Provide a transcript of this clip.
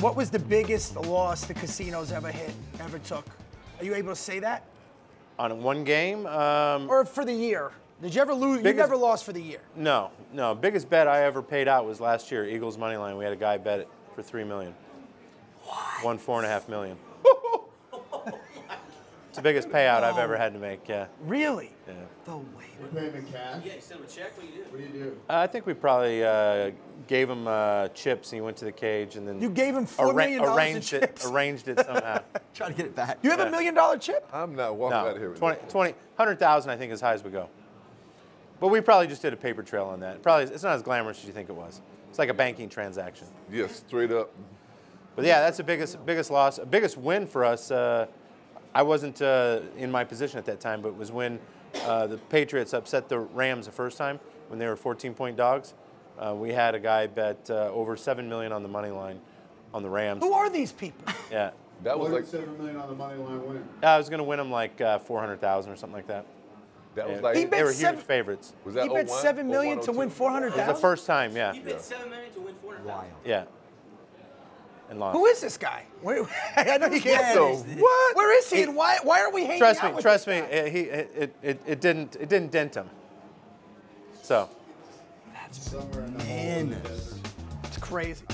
What was the biggest loss the casinos ever hit, ever took? Are you able to say that? On one game, um, Or for the year? Did you ever lose? You Biggest- never lost for the year. no, no. Biggest bet I ever paid out was last year, Eagles money line. We had a guy bet it for three million. What? Won four and a half million. it's the biggest payout I've ever had to make. Yeah. Really? yeah. The way. You pay him in cash? Yeah, you send him a check. What do you do? What do you do? Uh, I think we probably uh, gave him uh, chips, and he went to the cage, and then You gave him four arra- million dollars in arranged chips. it, arranged it somehow. Trying to get it back. You have Yeah. a million dollar chip? I'm not walking out of no, here with 20, that. 20 100,000 I think as high as we go. But we probably just did a paper trail on that. Probably it's not as glamorous as you think it was. It's like a banking transaction. Yes, straight up. But yeah, that's the biggest biggest loss, biggest win for us. Uh, I wasn't uh, in my position at that time, but it was when uh, the Patriots upset the Rams the first time when they were 14 point dogs. Uh, we had a guy bet uh, over seven million on the money line on the Rams. Who are these people? Yeah, That was like did seven million on the money line win? I was going to win them like uh, 400,000 or something like that. that was Yeah. like He they bet were seven- huge favorites. was that he bet 01, seven million to win 02? four hundred It the first time, yeah, You bet seven million to win four hundred Wild. yeah. And lost. Who is this guy? Where, I know you can't. So what? Where is he? And why? Why are we hanging Trust out me, with trust me. guy? uh, He it, it, it didn't it didn't dent him. So. Man. the. It's crazy.